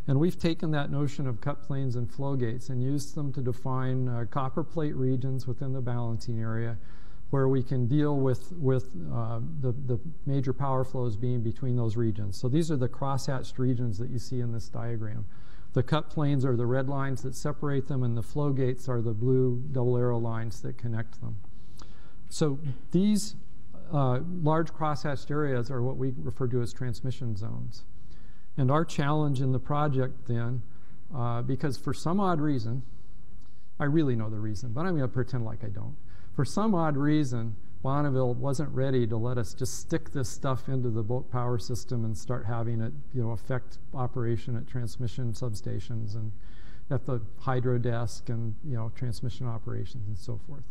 And we've taken that notion of cut planes and flow gates and used them to define uh, copper plate regions within the balancing area where we can deal with, with uh, the, the major power flows being between those regions. So these are the crosshatched regions that you see in this diagram. The cut planes are the red lines that separate them, and the flow gates are the blue double arrow lines that connect them. So these uh, large crosshatched areas are what we refer to as transmission zones. And our challenge in the project then, uh, because for some odd reason, I really know the reason, but I'm going to pretend like I don't. For some odd reason, Bonneville wasn't ready to let us just stick this stuff into the bulk power system and start having it, you know, affect operation at transmission substations and at the hydro desk and, you know, transmission operations and so forth.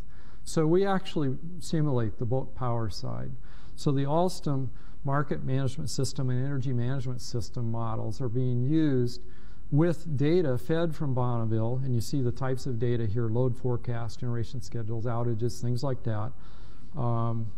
So we actually simulate the bulk power side. So the Alstom market management system and energy management system models are being used with data fed from Bonneville, and you see the types of data here, load forecast, generation schedules, outages, things like that. Um,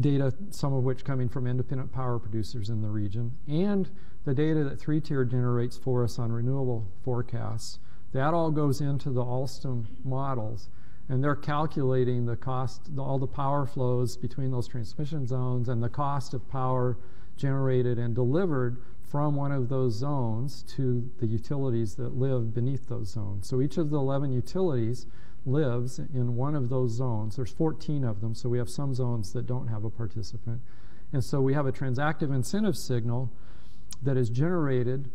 data, some of which coming from independent power producers in the region, and the data that 3TIER generates for us on renewable forecasts. That all goes into the Alstom models, and they're calculating the cost, all the power flows between those transmission zones and the cost of power generated and delivered from one of those zones to the utilities that live beneath those zones. So each of the 11 utilities lives in one of those zones. There's 14 of them, so we have some zones that don't have a participant. And so we have a transactive incentive signal that is generated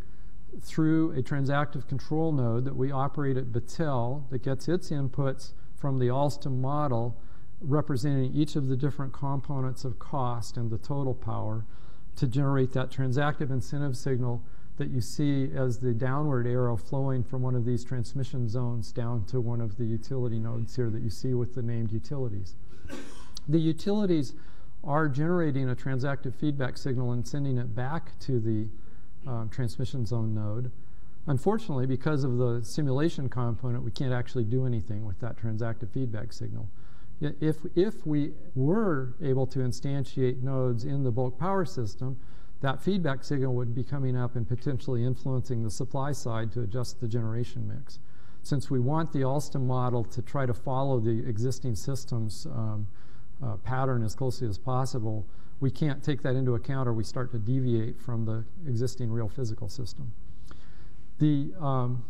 through a transactive control node that we operate at Battelle that gets its inputs from the Alstom model representing each of the different components of cost and the total power to generate that transactive incentive signal that you see as the downward arrow flowing from one of these transmission zones down to one of the utility nodes here that you see with the named utilities. The utilities are generating a transactive feedback signal and sending it back to the um, transmission zone node. Unfortunately, because of the simulation component, we can't actually do anything with that transactive feedback signal. If, if we were able to instantiate nodes in the bulk power system, that feedback signal would be coming up and potentially influencing the supply side to adjust the generation mix. Since we want the Alstom model to try to follow the existing system's um, uh, pattern as closely as possible, we can't take that into account or we start to deviate from the existing real physical system. The um,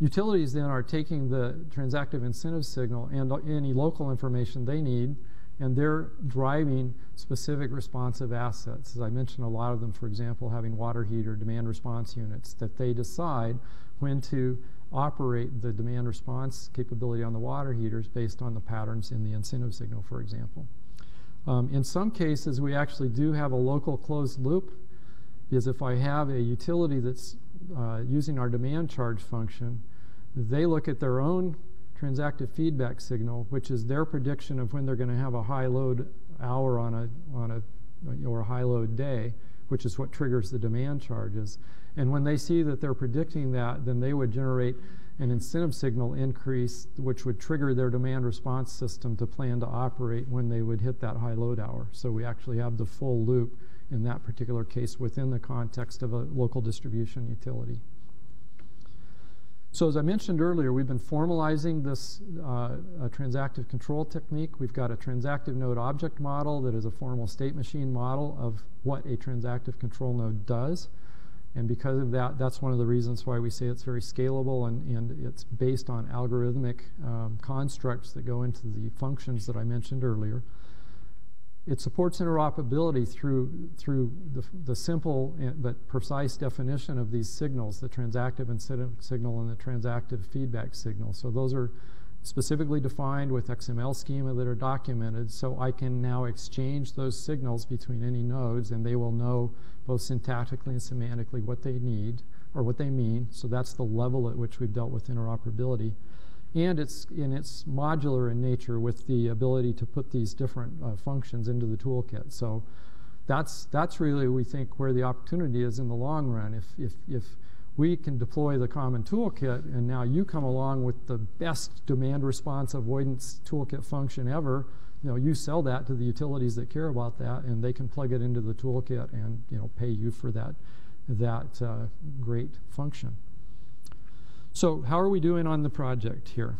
Utilities then are taking the transactive incentive signal and any local information they need, and they're driving specific responsive assets. As I mentioned, a lot of them, for example, having water heater demand response units that they decide when to operate the demand response capability on the water heaters based on the patterns in the incentive signal, for example. Um, in some cases, we actually do have a local closed loop because if I have a utility that's uh, using our demand charge function, they look at their own transactive feedback signal, which is their prediction of when they're going to have a high load hour on a, on a, or a high load day, which is what triggers the demand charges. And when they see that they're predicting that, then they would generate an incentive signal increase, which would trigger their demand response system to plan to operate when they would hit that high load hour. So we actually have the full loop in that particular case within the context of a local distribution utility. So as I mentioned earlier, we've been formalizing this uh, transactive control technique. We've got a transactive node object model that is a formal state machine model of what a transactive control node does. And because of that, that's one of the reasons why we say it's very scalable and, and it's based on algorithmic um, constructs that go into the functions that I mentioned earlier. It supports interoperability through, through the, the simple but precise definition of these signals, the transactive incentive signal and the transactive feedback signal. So those are specifically defined with XML schema that are documented, so I can now exchange those signals between any nodes and they will know both syntactically and semantically what they need or what they mean. So that's the level at which we've dealt with interoperability and it's in its modular in nature with the ability to put these different uh, functions into the toolkit. So that's that's really we think where the opportunity is in the long run. If if if we can deploy the common toolkit and now you come along with the best demand response avoidance toolkit function ever, you know, you sell that to the utilities that care about that and they can plug it into the toolkit and you know pay you for that that uh, great function. So how are we doing on the project here?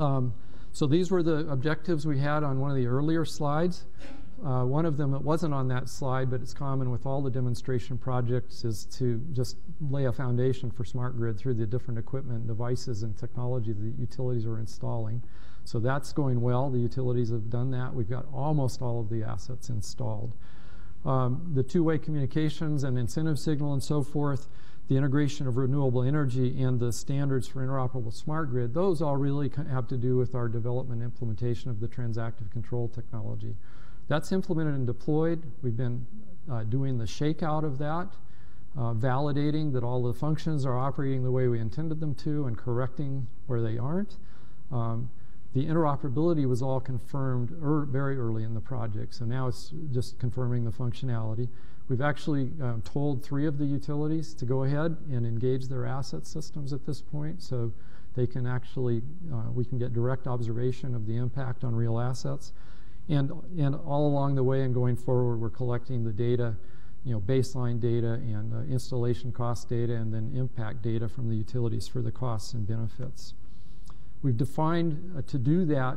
Um, so these were the objectives we had on one of the earlier slides. Uh, one of them that wasn't on that slide, but it's common with all the demonstration projects, is to just lay a foundation for smart grid through the different equipment, devices, and technology that utilities are installing. So that's going well. The utilities have done that. We've got almost all of the assets installed. Um, the two-way communications and incentive signal and so forth, the integration of renewable energy and the standards for interoperable smart grid, those all really have to do with our development implementation of the transactive control technology. That's implemented and deployed. We've been uh, doing the shakeout of that, uh, validating that all the functions are operating the way we intended them to and correcting where they aren't. Um, the interoperability was all confirmed er very early in the project, so now it's just confirming the functionality. We've actually um, told three of the utilities to go ahead and engage their asset systems at this point, so they can actually, uh, we can get direct observation of the impact on real assets. And, and all along the way and going forward, we're collecting the data, you know, baseline data and uh, installation cost data and then impact data from the utilities for the costs and benefits. We've defined uh, to do that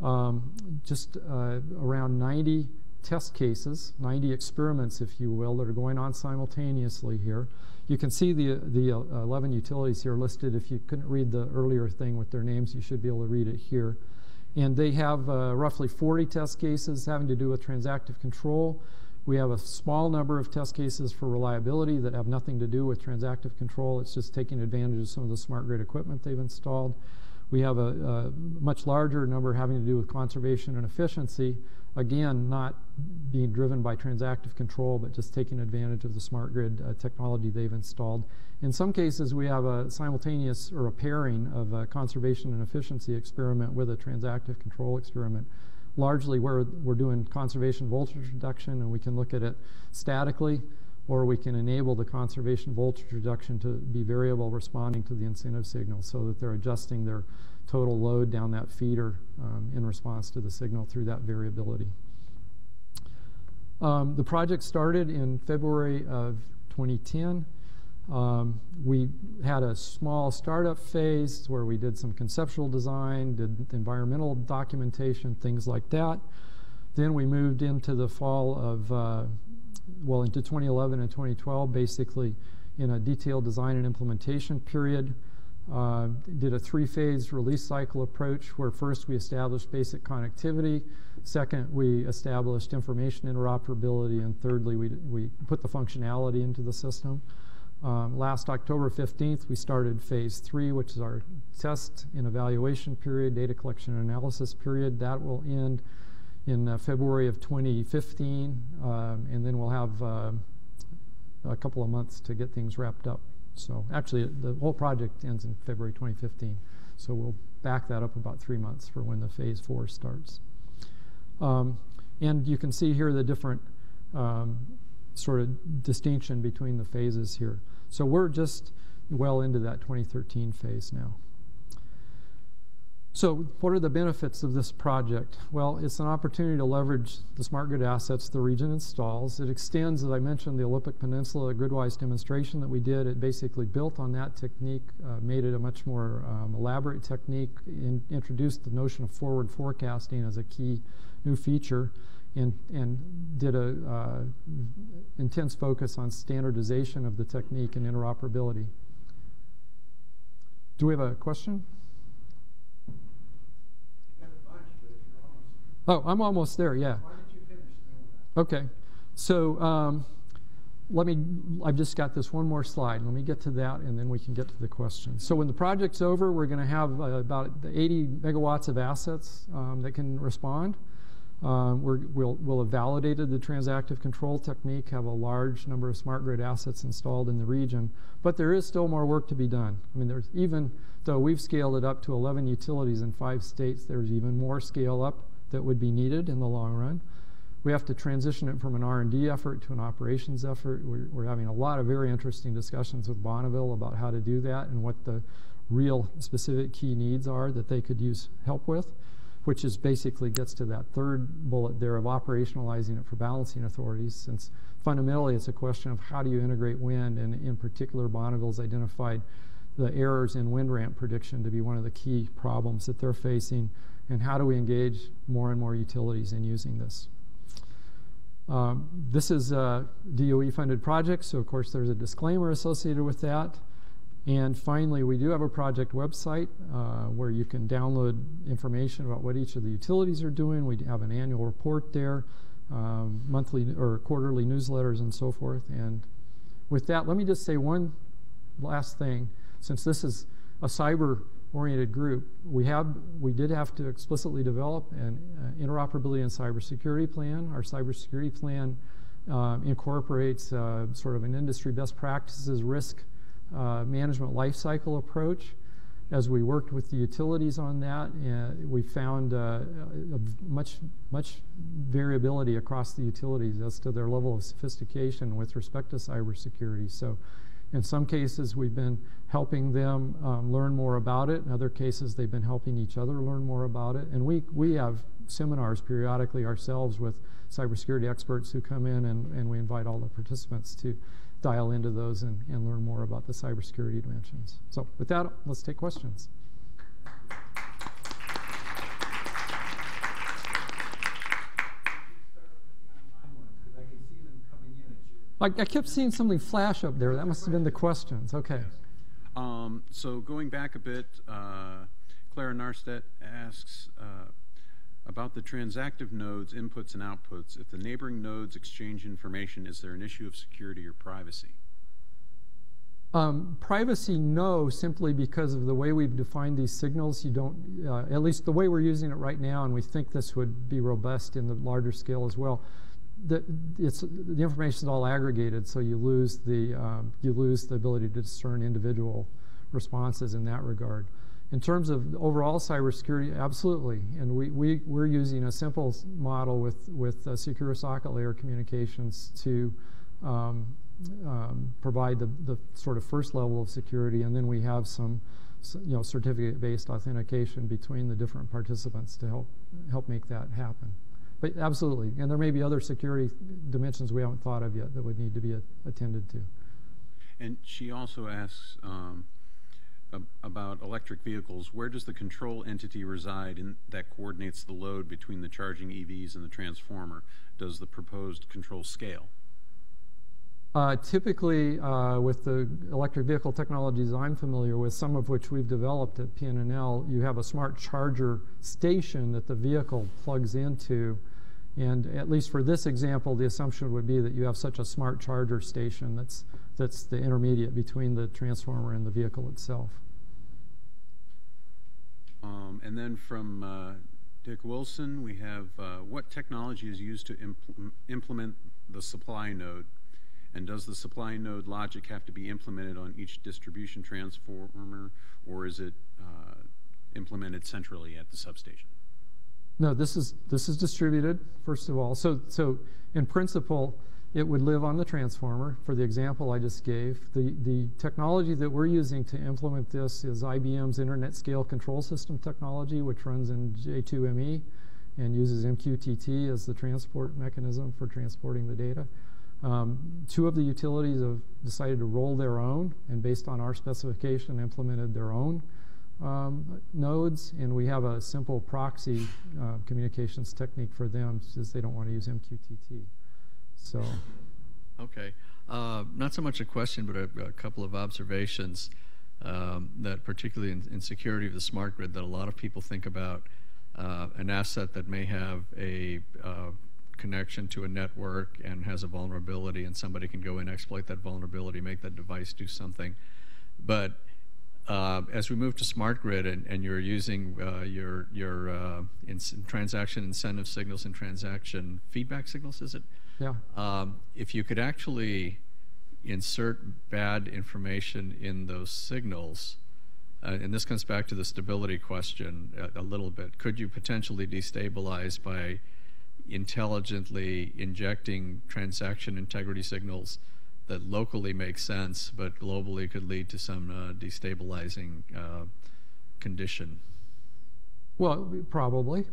um, just uh, around 90 test cases, 90 experiments, if you will, that are going on simultaneously here. You can see the, the uh, 11 utilities here listed. If you couldn't read the earlier thing with their names, you should be able to read it here. And they have uh, roughly 40 test cases having to do with transactive control. We have a small number of test cases for reliability that have nothing to do with transactive control. It's just taking advantage of some of the smart grid equipment they've installed. We have a, a, much larger number having to do with conservation and efficiency. Again, not being driven by transactive control, but just taking advantage of the smart grid uh, technology they've installed. In some cases, we have a simultaneous or a pairing of a conservation and efficiency experiment with a transactive control experiment. Largely where we're doing conservation voltage reduction and we can look at it statically or we can enable the conservation voltage reduction to be variable responding to the incentive signal so that they're adjusting their total load down that feeder um, in response to the signal through that variability. Um, the project started in February of 2010. Um, we had a small startup phase where we did some conceptual design, did environmental documentation, things like that. Then we moved into the fall of uh, well, into 2011 and 2012, basically in a detailed design and implementation period. Uh, did a three-phase release cycle approach where first we established basic connectivity, second we established information interoperability, and thirdly we, we put the functionality into the system. Um, last October 15th, we started phase three, which is our test and evaluation period, data collection and analysis period. That will end in uh, February of 2015, um, and then we'll have uh, a couple of months to get things wrapped up. So actually, the whole project ends in February 2015. So we'll back that up about three months for when the phase four starts. Um, and you can see here the different um, sort of distinction between the phases here. So we're just well into that 2013 phase now. So, what are the benefits of this project? Well, it's an opportunity to leverage the smart grid assets the region installs. It extends, as I mentioned, the Olympic Peninsula GridWise demonstration that we did. It basically built on that technique, uh, made it a much more um, elaborate technique, in, introduced the notion of forward forecasting as a key new feature, and, and did a uh, intense focus on standardization of the technique and interoperability. Do we have a question? Oh, I'm almost there, yeah. Why did you finish? Okay. So um, let me, I've just got this one more slide. Let me get to that and then we can get to the questions. So when the project's over, we're going to have uh, about 80 megawatts of assets um, that can respond. Um, we will we'll have validated the transactive control technique, have a large number of smart grid assets installed in the region, but there is still more work to be done. I mean, there's even though we've scaled it up to 11 utilities in five states, there's even more scale up that would be needed in the long run. We have to transition it from an R&D effort to an operations effort. We're, we're having a lot of very interesting discussions with Bonneville about how to do that and what the real specific key needs are that they could use help with which is basically gets to that third bullet there of operationalizing it for balancing authorities, since fundamentally it's a question of how do you integrate wind, and in particular, Bonneville's identified the errors in wind ramp prediction to be one of the key problems that they're facing, and how do we engage more and more utilities in using this. Um, this is a DOE funded project, so of course there's a disclaimer associated with that. And finally, we do have a project website uh, where you can download information about what each of the utilities are doing. We have an annual report there, um, monthly or quarterly newsletters, and so forth. And with that, let me just say one last thing. Since this is a cyber-oriented group, we have we did have to explicitly develop an uh, interoperability and cybersecurity plan. Our cybersecurity plan uh, incorporates uh, sort of an industry best practices risk uh, management lifecycle approach. As we worked with the utilities on that, uh, we found uh, much much variability across the utilities as to their level of sophistication with respect to cybersecurity. So, in some cases, we've been helping them um, learn more about it. In other cases, they've been helping each other learn more about it. And we we have seminars periodically ourselves with cybersecurity experts who come in, and, and we invite all the participants to dial into those and, and learn more about the cybersecurity dimensions. So with that, let's take questions. I, I, kept seeing something flash up there. That must have been the questions. Okay. Um, so going back a bit, uh, Klara Nahrstedt asks, uh, about the transactive nodes inputs and outputs. If the neighboring nodes exchange information, is there an issue of security or privacy? Um, privacy, no, simply because of the way we've defined these signals. You don't, uh, at least the way we're using it right now, and we think this would be robust in the larger scale as well. The, it's, the information is all aggregated, so you lose the um, you lose the ability to discern individual responses in that regard. In terms of overall cybersecurity, absolutely. And we, we, we're using a simple model with, with secure socket layer communications to um, um, provide the, the sort of first level of security. And then we have some you know, certificate-based authentication between the different participants to help, help make that happen. But absolutely. And there may be other security dimensions we haven't thought of yet that would need to be attended to. And she also asks, um, about electric vehicles, where does the control entity reside in, that coordinates the load between the charging EVs and the transformer? Does the proposed control scale? Uh, typically, uh, with the electric vehicle technologies I'm familiar with, some of which we've developed at PNNL, you have a smart charger station that the vehicle plugs into. And at least for this example, the assumption would be that you have such a smart charger station that's, that's the intermediate between the transformer and the vehicle itself. Um, and then from uh, Dick Wilson, we have uh, what technology is used to impl implement the supply node? And does the supply node logic have to be implemented on each distribution transformer, or is it uh, implemented centrally at the substation? No, this is this is distributed first of all. So so in principle, it would live on the transformer for the example I just gave. The, the technology that we're using to implement this is IBM's Internet Scale Control System technology, which runs in J2ME and uses MQTT as the transport mechanism for transporting the data. Um, two of the utilities have decided to roll their own, and based on our specification, implemented their own um, nodes, and we have a simple proxy uh, communications technique for them since they don't want to use MQTT. So, Okay. Uh, not so much a question, but a, a couple of observations um, that, particularly in, in security of the smart grid, that a lot of people think about uh, an asset that may have a uh, connection to a network and has a vulnerability, and somebody can go in, exploit that vulnerability, make that device do something. But uh, as we move to smart grid and, and you're using uh, your your uh, transaction incentive signals and transaction feedback signals, is it? yeah. Um, if you could actually insert bad information in those signals, uh, and this comes back to the stability question a, a, little bit, could you potentially destabilize by intelligently injecting transaction integrity signals that locally make sense, but globally could lead to some uh, destabilizing uh, condition? Well, probably.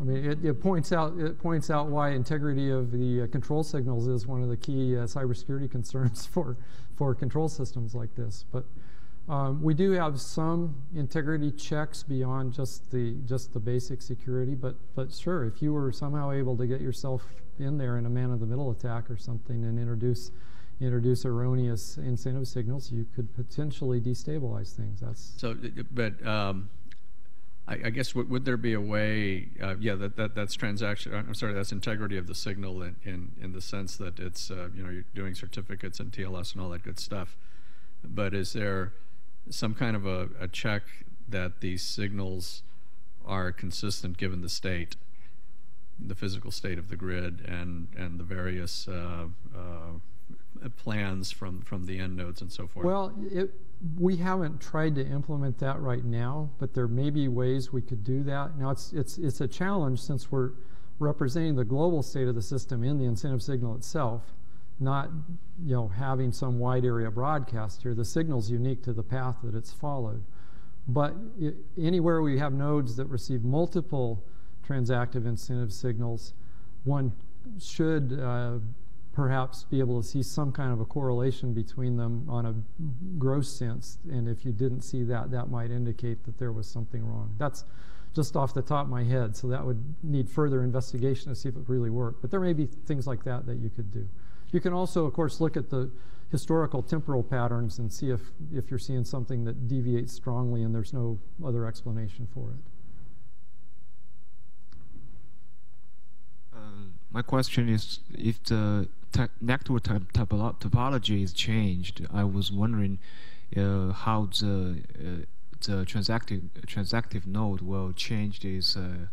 I mean, it, it, points out it points out why integrity of the uh, control signals is one of the key uh, cybersecurity concerns for for control systems like this. But um, we do have some integrity checks beyond just the just the basic security. But but sure, if you were somehow able to get yourself in there in a man-of-the-middle attack or something and introduce introduce erroneous incentive signals, you could potentially destabilize things. That's so. But um, I, I guess would, would, there be a way? Uh, yeah, that, that that's transaction. I'm sorry, that's integrity of the signal in in, in the sense that it's uh, you know you're doing certificates and TLS and all that good stuff. But is there some kind of a, a check that these signals are consistent given the state, the physical state of the grid, and and the various uh, uh plans from from the end nodes and so forth? Well, it, we haven't tried to implement that right now, but there may be ways we could do that. Now, it's, it's, it's a challenge since we're representing the global state of the system in the incentive signal itself, not you know, having some wide area broadcast here. The signal's unique to the path that it's followed. But it, anywhere we have nodes that receive multiple transactive incentive signals, one should uh, perhaps be able to see some kind of a correlation between them on a gross sense. And if you didn't see that, that might indicate that there was something wrong. That's just off the top of my head, so that would need further investigation to see if it really worked. But there may be things like that that you could do. You can also, of course, look at the historical temporal patterns and see if, if you're seeing something that deviates strongly and there's no other explanation for it. Uh, my question is if the network topology is changed, I was wondering uh, how the uh, the transactive transactive node will change this, uh,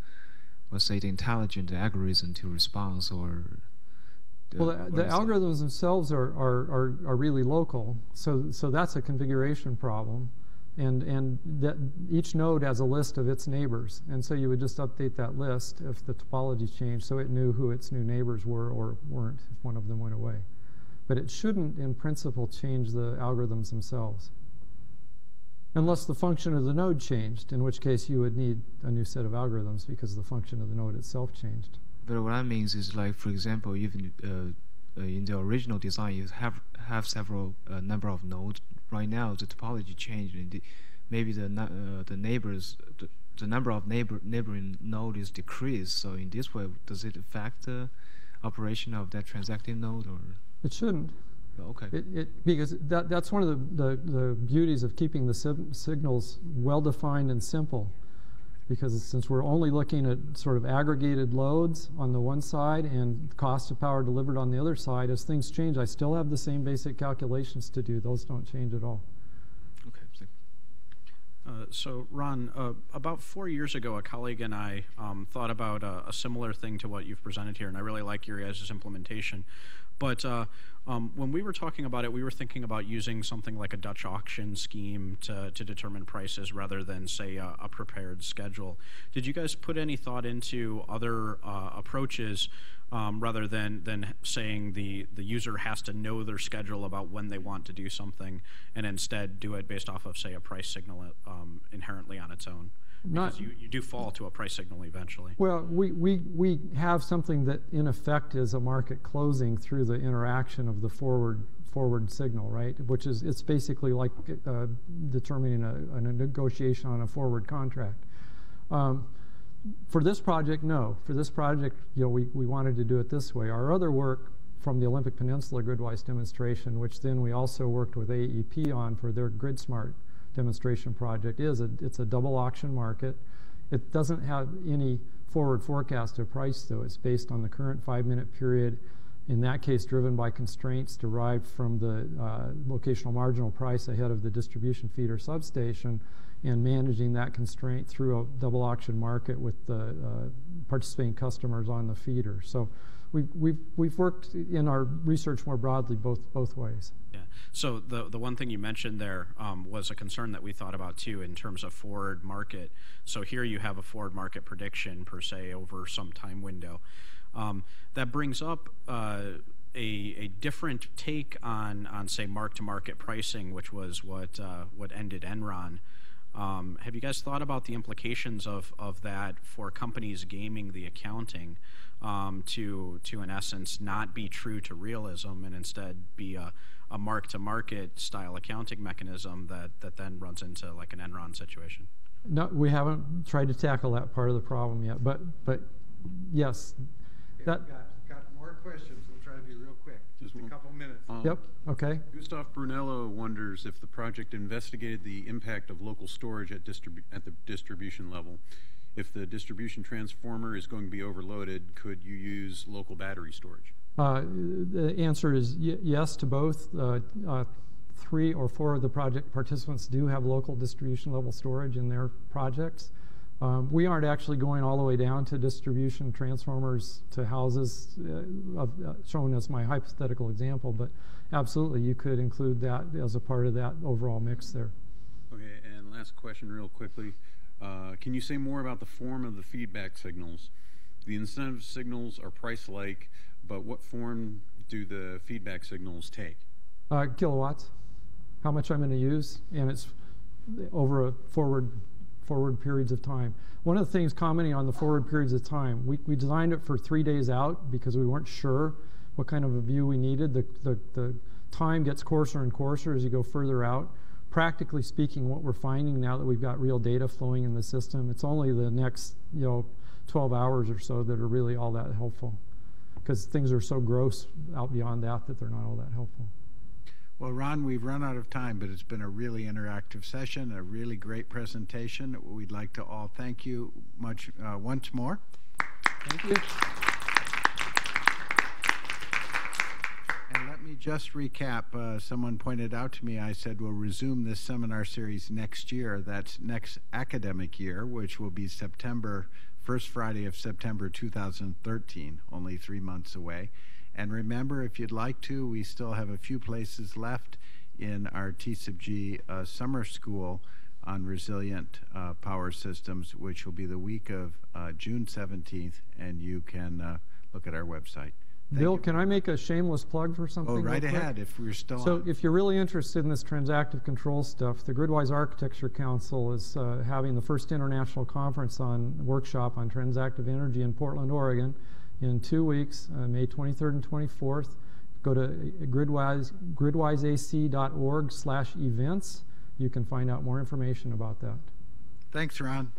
let's say, the intelligent algorithm to response or. Well, the, the algorithms that? themselves are, are, are, are really local, so so that's a configuration problem and and that each node has a list of its neighbors, and so you would just update that list if the topology changed, so it knew who its new neighbors were or weren't if one of them went away. But it shouldn't, in principle, change the algorithms themselves, unless the function of the node changed, in which case you would need a new set of algorithms because the function of the node itself changed. But what that means is, like, for example, even uh, uh, in the original design, you have have several uh, number of nodes right now the topology changed and the, maybe the uh, the neighbors the, the number of neighbor neighboring node is decreased. So in this way, does it affect the operation of that transacting node or? It shouldn't. Okay. It, it, because that, that's one of the, the, the beauties of keeping the signals well defined and simple. Because since we're only looking at sort of aggregated loads on the one side and cost of power delivered on the other side, as things change, I still have the same basic calculations to do. Those don't change at all. Okay. Uh, so, Ron, uh, about four years ago, a colleague and I um, thought about a, a, similar thing to what you've presented here, and I really like your guys' implementation. But uh, um, when we were talking about it, we were thinking about using something like a Dutch auction scheme to, to determine prices rather than, say, a, a prepared schedule. Did you guys put any thought into other uh, approaches um, rather than, than saying the, the user has to know their schedule about when they want to do something and instead do it based off of, say, a price signal um, inherently on its own? Not- you, you do fall to a price signal eventually. Well, we, we, we have something that in effect is a market closing through the interaction of the forward forward signal, right? Which is it's basically like uh, determining a, a negotiation on a forward contract. Um, for this project, no. For this project, you know, we, we wanted to do it this way. Our other work from the Olympic Peninsula GridWise demonstration, which then we also worked with AEP on for their GridSmart demonstration project, is a, it's a double auction market. It doesn't have any forward forecast of price, though. It's based on the current five-minute period, in that case driven by constraints derived from the uh, locational marginal price ahead of the distribution feeder substation and managing that constraint through a double auction market with the uh, participating customers on the feeder. So we've, we've, we've worked in our research more broadly both, both ways. So the the one thing you mentioned there um, was a concern that we thought about too in terms of forward market. So here you have a forward market prediction per se over some time window. Um, that brings up uh, a, a different take on on say mark to market pricing, which was what uh, what ended Enron. Um, have you guys thought about the implications of, of that for companies gaming the accounting um, to, to, in essence, not be true to realism and instead be a, a mark to market style accounting mechanism that, that then runs into like an Enron situation? No, we haven't tried to tackle that part of the problem yet, but, but yes, Okay, that, we've got, got more questions. We'll try to be real quick. Just a couple minutes. Um, yep, okay. Gustav Brunello wonders if the project investigated the impact of local storage at, distribu- at the distribution level. If the distribution transformer is going to be overloaded, could you use local battery storage? Uh, The answer is yes to both. Uh, uh, Three or four of the project participants do have local distribution level storage in their projects. Um, We aren't actually going all the way down to distribution transformers to houses, uh, of- uh, shown as my hypothetical example, but absolutely, you could include that as a part of that overall mix there. Okay, and last question, real quickly. Uh, can you say more about the form of the feedback signals? The incentive signals are price-like, but what form do the feedback signals take? Uh, Kilowatts, how much I'm going to use, and it's over a forward, forward periods of time. One of the things commenting on the forward periods of time, we, we designed it for three days out because we weren't sure what kind of a view we needed. The, the, the time gets coarser and coarser as you go further out. Practically speaking, what we're finding now that we've got real data flowing in the system, it's only the next, you know, 12 hours or so that are really all that helpful because things are so gross out beyond that that they're not all that helpful. Well, Ron, we've run out of time, but it's been a really interactive session, a really great presentation. We'd like to all thank you much uh, once more. Thank you. And let me just recap. Uh, someone pointed out to me, I said we'll resume this seminar series next year. That's next academic year, which will be September, first Friday of September 2013, only three months away. And remember, if you'd like to, we still have a few places left in our TCIPG uh, summer school on resilient uh, power systems, which will be the week of uh, June 17th, and you can uh, look at our website. Thank Bill, you. can I make a shameless plug for something? Oh, right ahead if we're still So on. if you're really interested in this transactive control stuff, the GridWise Architecture Council is uh, having the first international conference on workshop on transactive energy in Portland, Oregon in two weeks, uh, May 23rd and 24th. Go to gridwise, gridwiseac.org slash events. You can find out more information about that. Thanks, Ron.